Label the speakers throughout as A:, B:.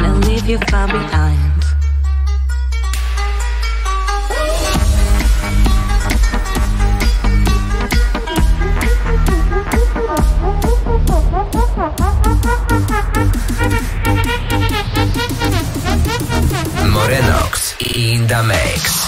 A: Wanna leave you far behind.
B: Morenox in the mix.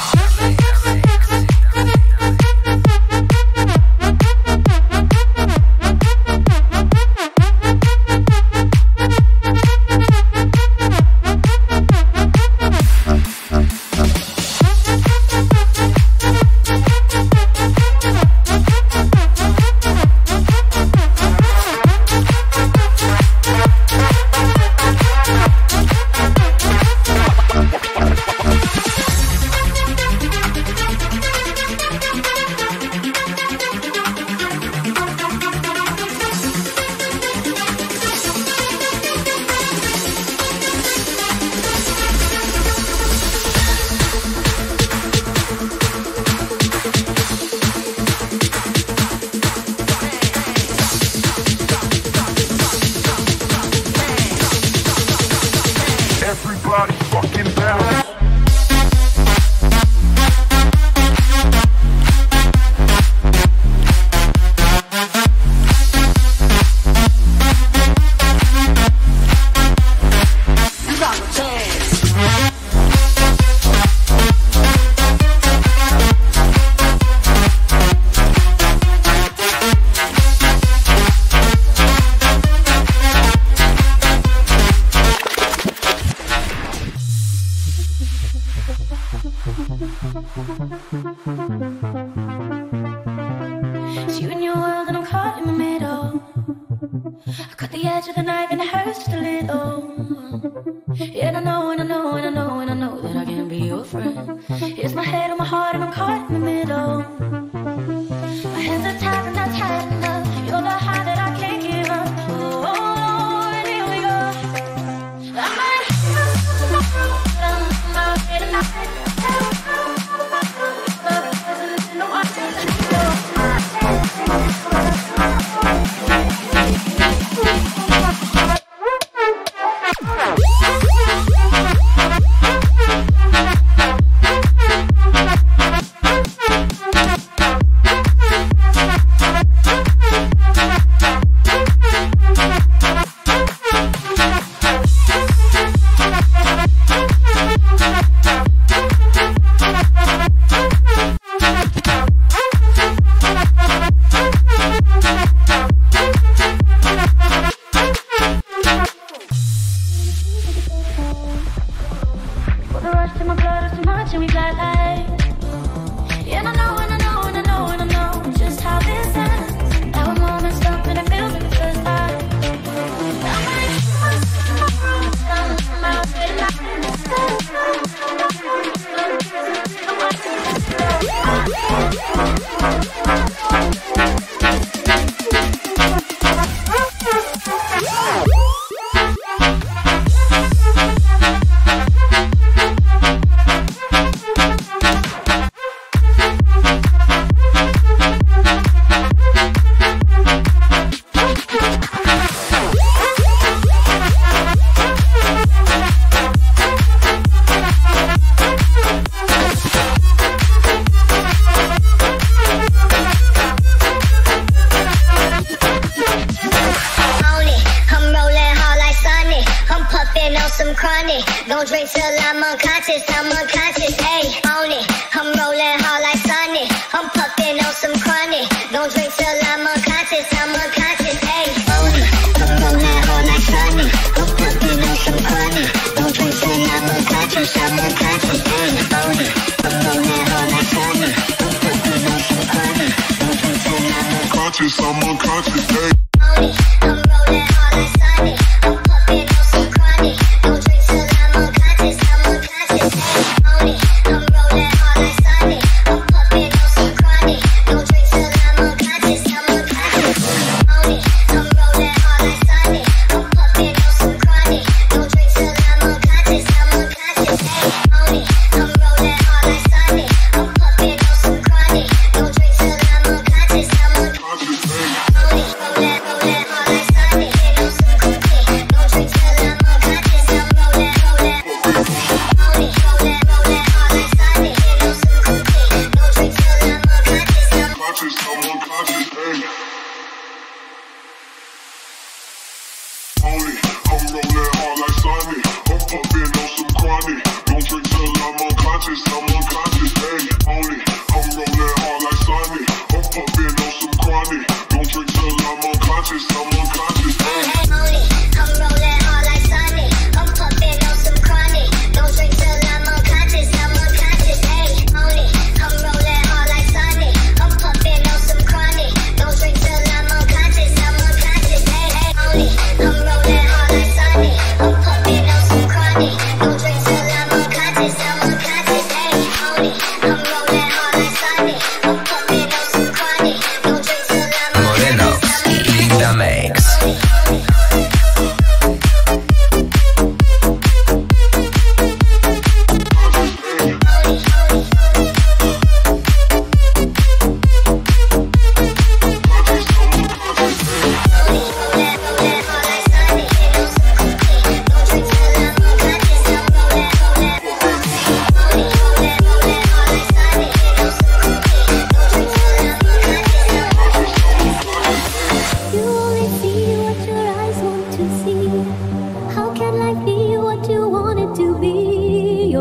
C: conscious, ayy, on it.
D: I'm rolling hard like Sonic. I'm puffing on some chronic. Don't drink till I'm unconscious. I'm unconscious, ayy, on it. I'm rolling hard like Sonic. I'm puffing on some chronic. Don't drink till I'm unconscious. I'm unconscious, ayy, on it. I'm rolling hard like Sonic. I'm puffing on some chronic. Don't drink I'm unconscious. I'm unconscious, hey.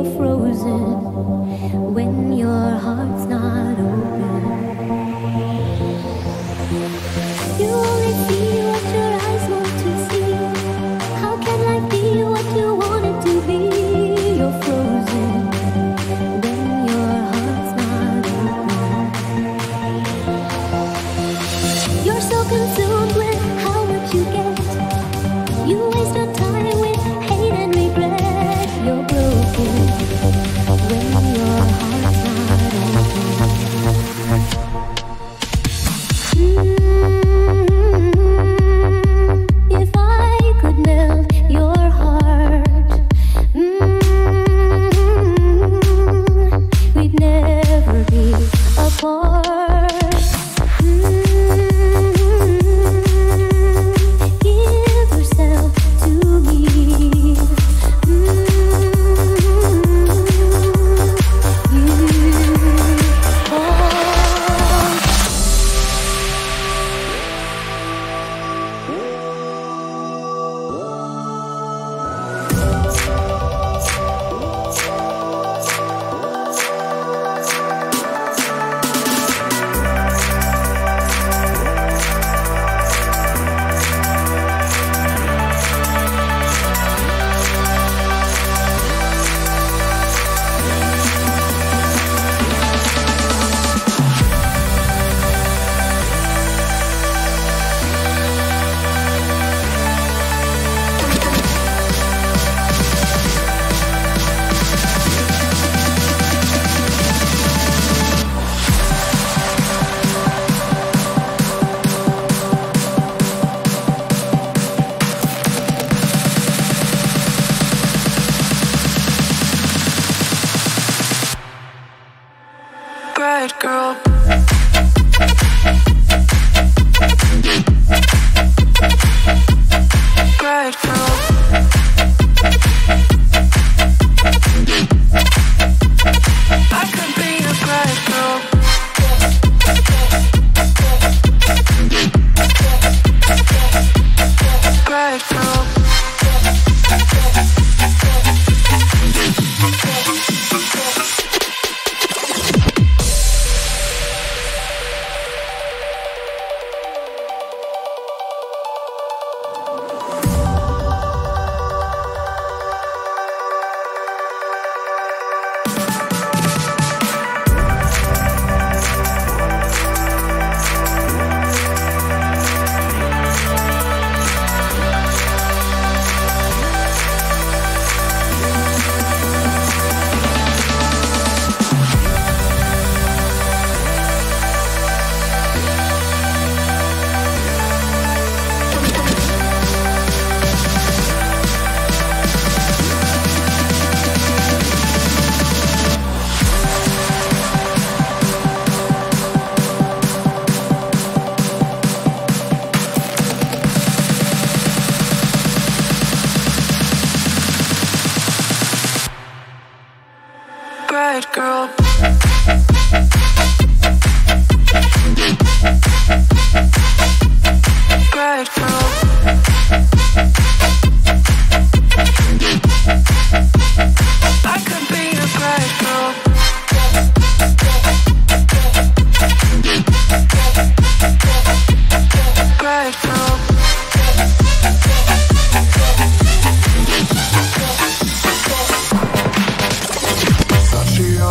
D: I when your heart's not girl.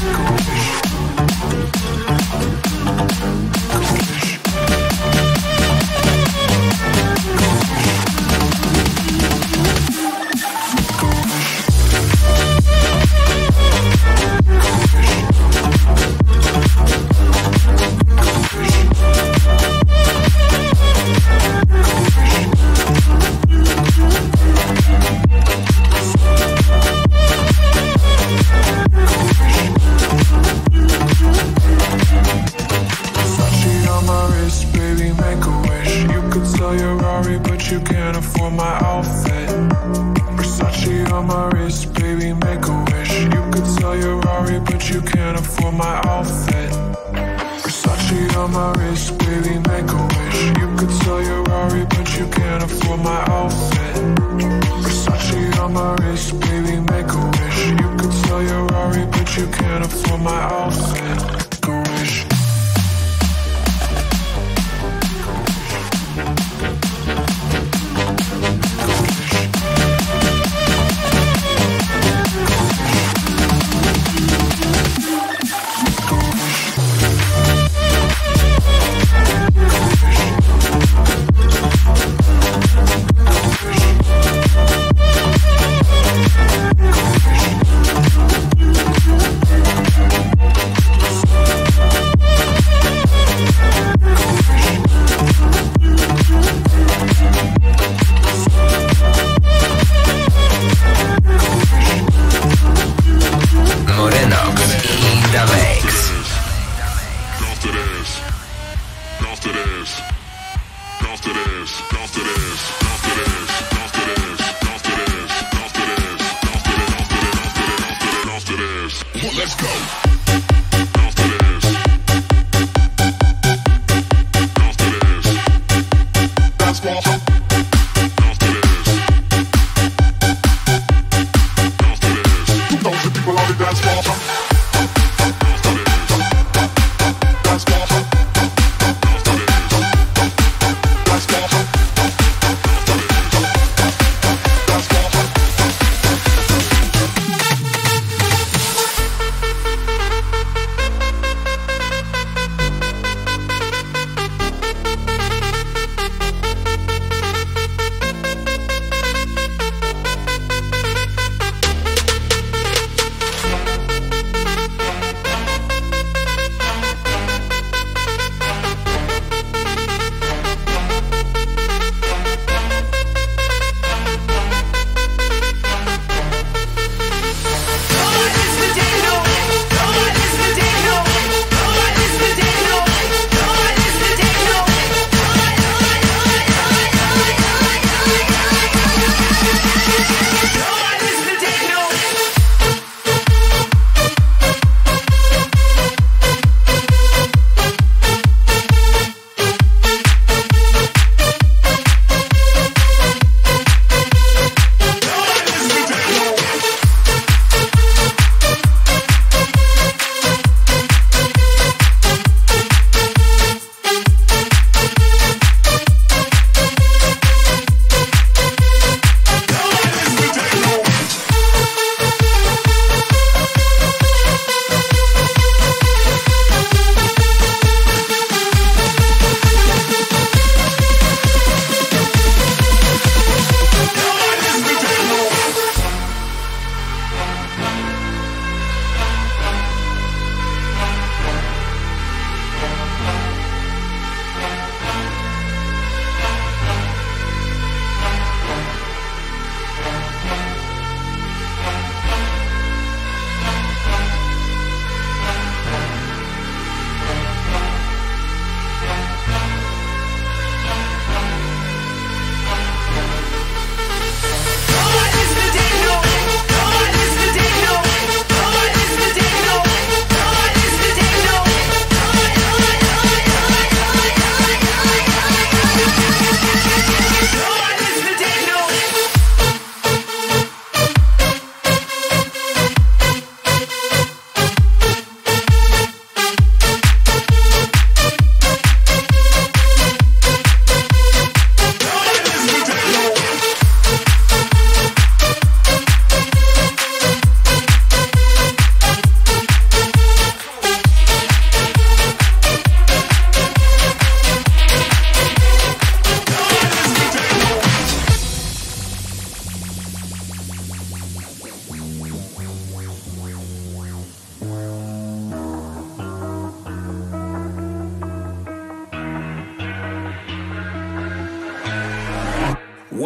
E: Cool.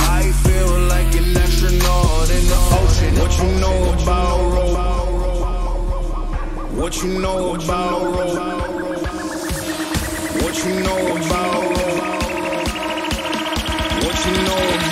F: I feel like an astronaut in the ocean. What you know about roll? What you know about roll? What you know about roll? What you know about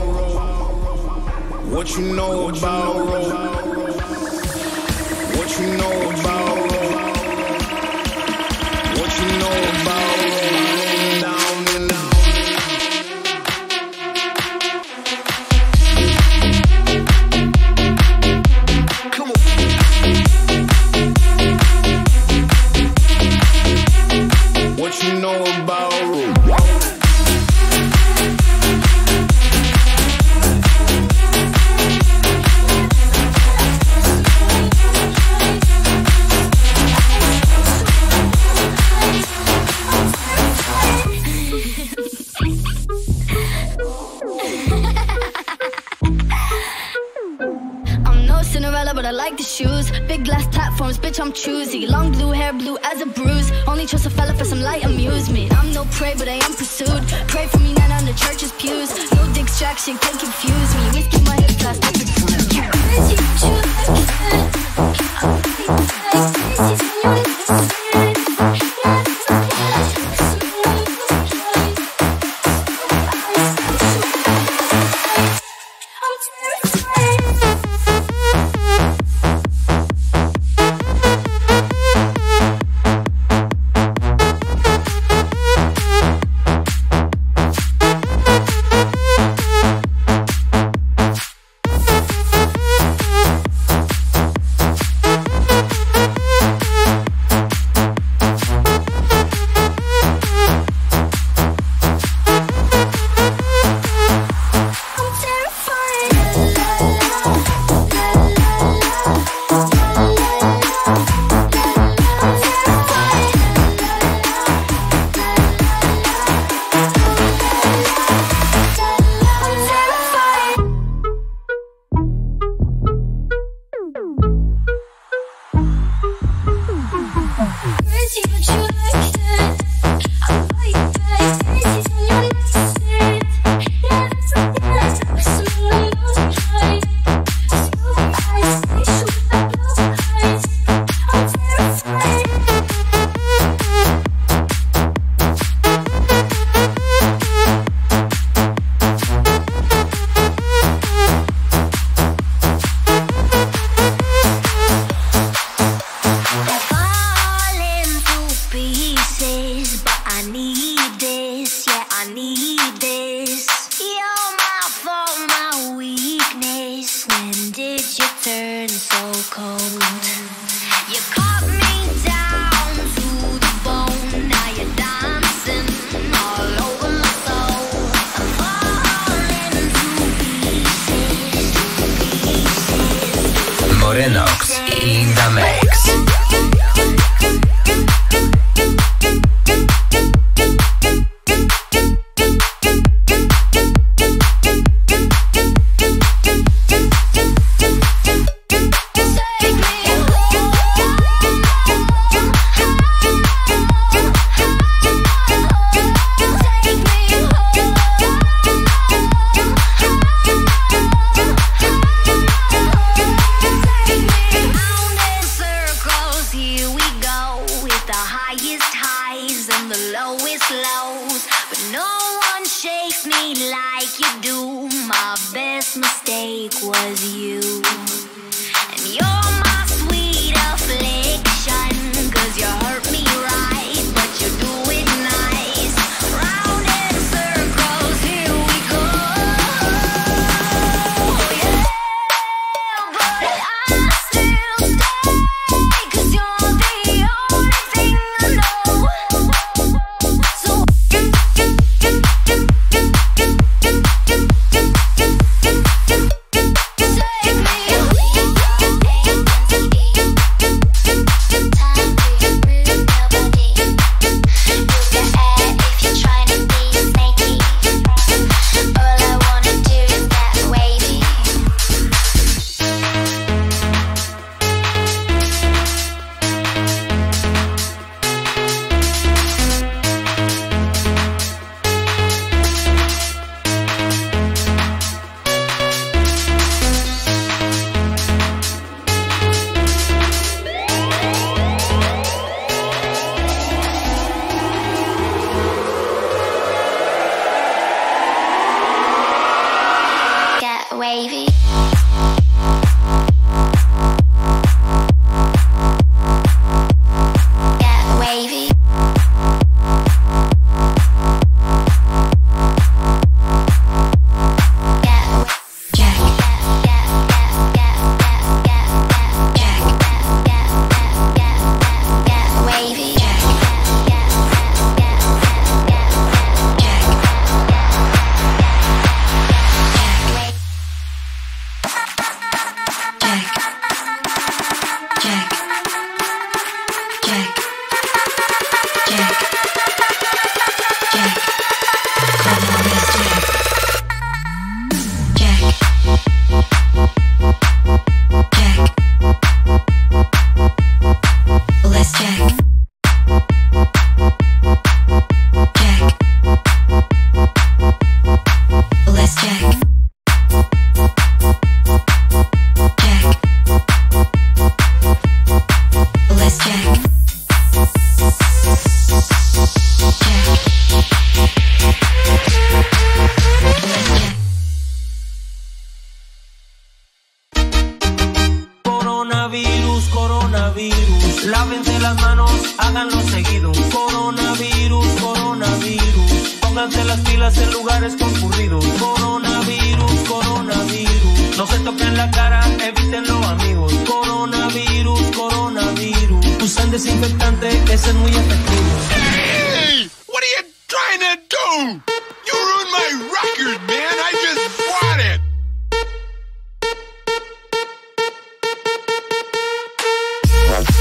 F: What you know about roll? What you know about roll? What you know about
G: But I am